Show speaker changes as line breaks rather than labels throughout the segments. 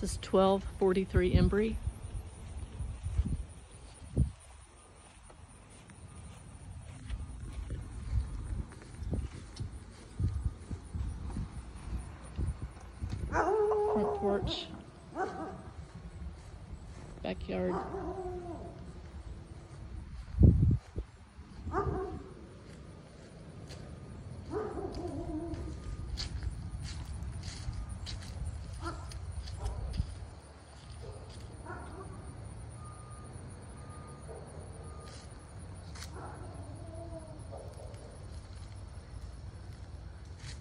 This is 1243 Embry. Front porch. Backyard.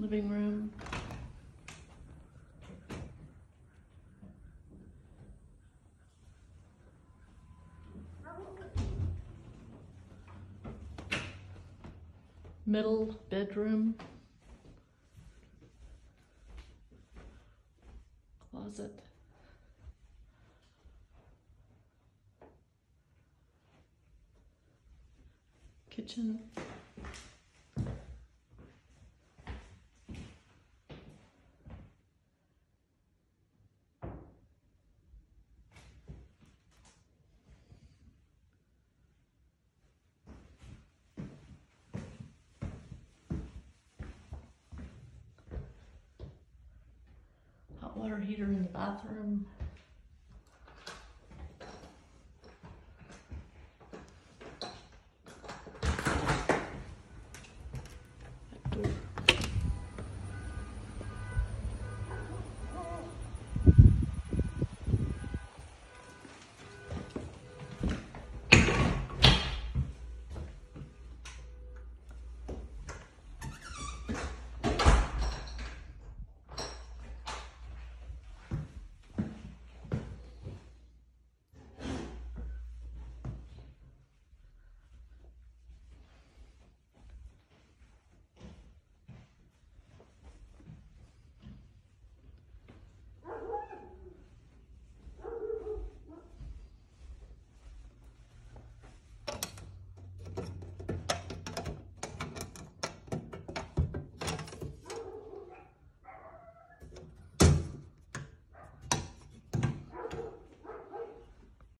Living room. Middle bedroom. Closet. Kitchen. Water heater in the bathroom.